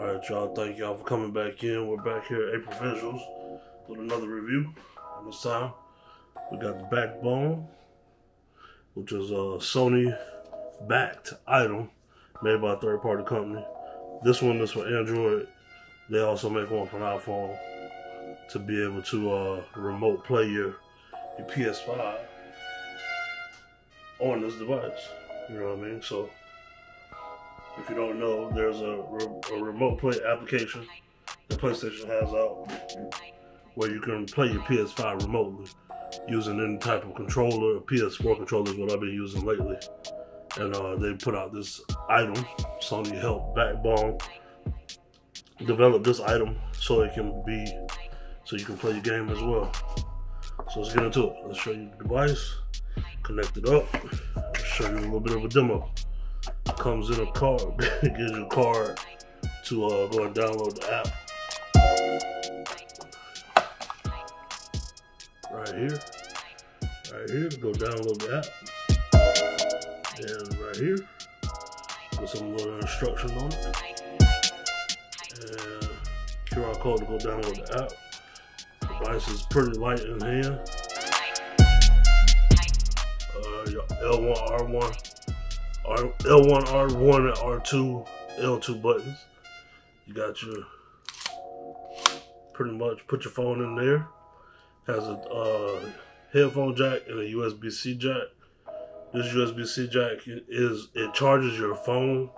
Alright, y'all. Thank y'all for coming back in. We're back here at April Visuals with another review. And this time, we got the Backbone, which is a Sony backed item made by a third party company. This one is for Android. They also make one for an iPhone to be able to uh, remote play your, your PS5 on this device. You know what I mean? So, if you don't know, there's a, a remote play application that PlayStation has out where you can play your PS5 remotely using any type of controller. PS4 controller is what I've been using lately. And uh, they put out this item. Sony helped Backbone develop this item so it can be so you can play your game as well. So let's get into it. Let's show you the device, connect it up, show you a little bit of a demo comes in a card. it gives you a card to uh, go and download the app. Right here. Right here go download the app. And right here with some little instructions on it. And QR code to go download the app. The device is pretty light in hand. Uh, L1, R1 R, L1, R1, and R2, L2 buttons. You got your, pretty much put your phone in there. Has a uh, headphone jack and a USB-C jack. This USB-C jack is, it charges your phone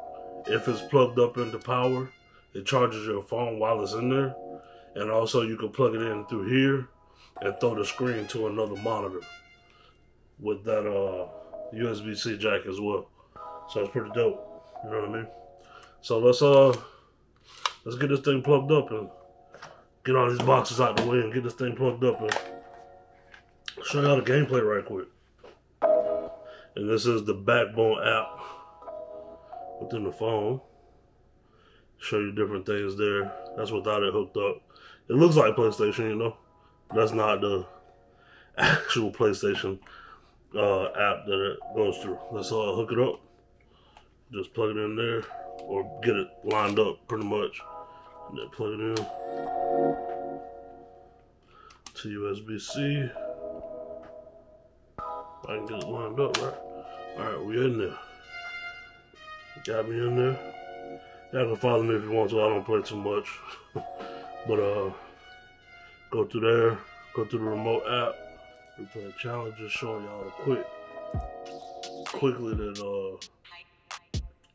if it's plugged up into power. It charges your phone while it's in there. And also you can plug it in through here and throw the screen to another monitor with that uh, USB-C jack as well. So it's pretty dope. You know what I mean? So let's uh let's get this thing plugged up and get all these boxes out the way and get this thing plugged up and show y'all the gameplay right quick. And this is the Backbone app within the phone. Show you different things there. That's without it hooked up. It looks like PlayStation, you know. That's not the actual PlayStation uh, app that it goes through. Let's uh, hook it up just plug it in there or get it lined up pretty much. And then plug it in to USB-C I can get it lined up right? Alright we in there. Got me in there. Y'all can follow me if you want to. I don't play too much. But uh go through there. Go through the remote app. We play a challenge. Just showing y'all quick. Quickly that uh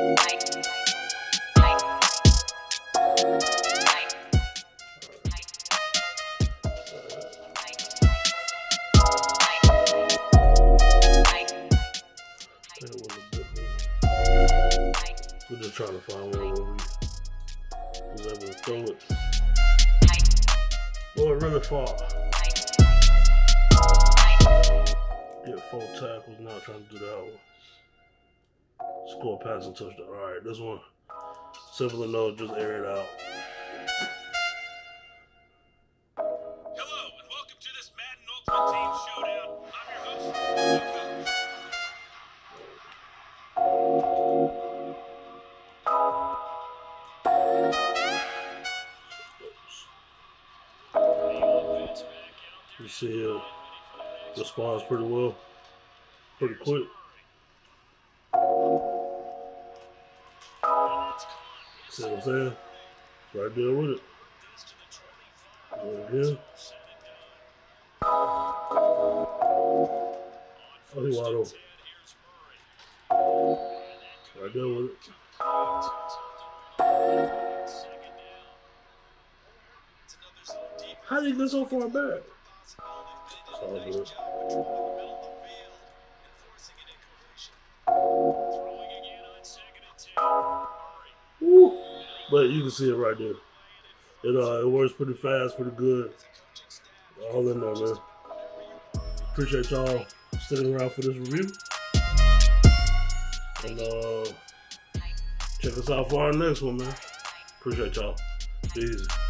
We're just trying to find one where we was throw it. Boy, really far. Get four tackles, not trying to do that one. Score passing touchdown. Alright, this one. Simple enough, just air it out. Hello, and welcome to this Madden Ultimate Team Showdown. I'm your host, You see uh, responds pretty well, pretty quick. See what I'm saying? Right there with it. again. Oh, he wide open. Right there with it. How did he get so far back? all good. But you can see it right there. It uh, it works pretty fast, pretty good. All in there, man. Appreciate y'all sitting around for this review. And uh, check us out for our next one, man. Appreciate y'all. Easy.